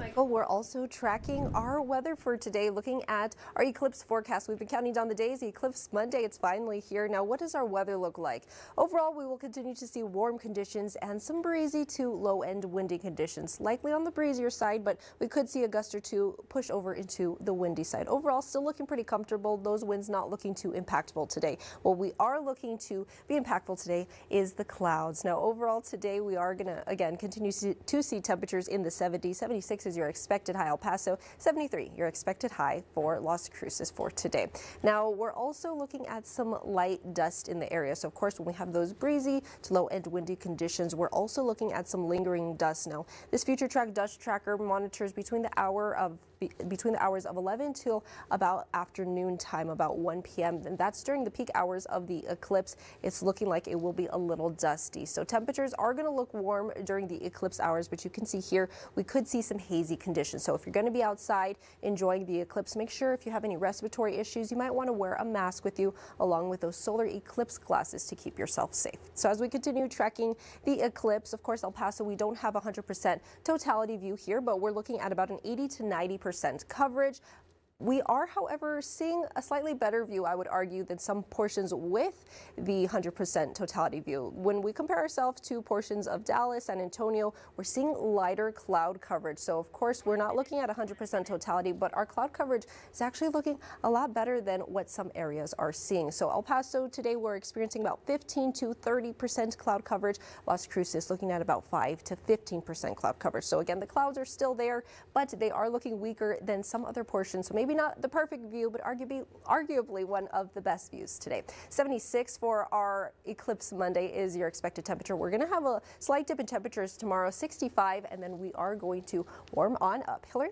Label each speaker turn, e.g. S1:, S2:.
S1: Michael. We're also tracking our weather for today, looking at our eclipse forecast. We've been counting down the days. Eclipse Monday, it's finally here. Now, what does our weather look like? Overall, we will continue to see warm conditions and some breezy to low end windy conditions, likely on the breezier side, but we could see a gust or two push over into the windy side. Overall, still looking pretty comfortable. Those winds not looking too impactful today. What we are looking to be impactful today is the clouds. Now, overall today, we are going to, again, continue to see temperatures in the 70s, 76 is your expected high El Paso, 73 your expected high for Las Cruces for today. Now we're also looking at some light dust in the area. So of course when we have those breezy to low end windy conditions, we're also looking at some lingering dust. Now this future track dust tracker monitors between the hour of between the hours of 11 till about afternoon time, about 1 p.m. And that's during the peak hours of the eclipse. It's looking like it will be a little dusty. So temperatures are going to look warm during the eclipse hours, but you can see here we could see some hazy conditions. So if you're going to be outside enjoying the eclipse, make sure if you have any respiratory issues, you might want to wear a mask with you along with those solar eclipse glasses to keep yourself safe. So as we continue tracking the eclipse, of course, El Paso, we don't have 100% totality view here, but we're looking at about an 80 to 90% coverage. We are, however, seeing a slightly better view, I would argue, than some portions with the 100% totality view. When we compare ourselves to portions of Dallas, San Antonio, we're seeing lighter cloud coverage. So, of course, we're not looking at 100% totality, but our cloud coverage is actually looking a lot better than what some areas are seeing. So, El Paso today, we're experiencing about 15 to 30% cloud coverage. Las Cruces looking at about 5 to 15% cloud coverage. So, again, the clouds are still there, but they are looking weaker than some other portions. So, maybe maybe not the perfect view, but arguably, arguably one of the best views today. 76 for our Eclipse Monday is your expected temperature. We're going to have a slight dip in temperatures tomorrow, 65, and then we are going to warm on up. Hillary?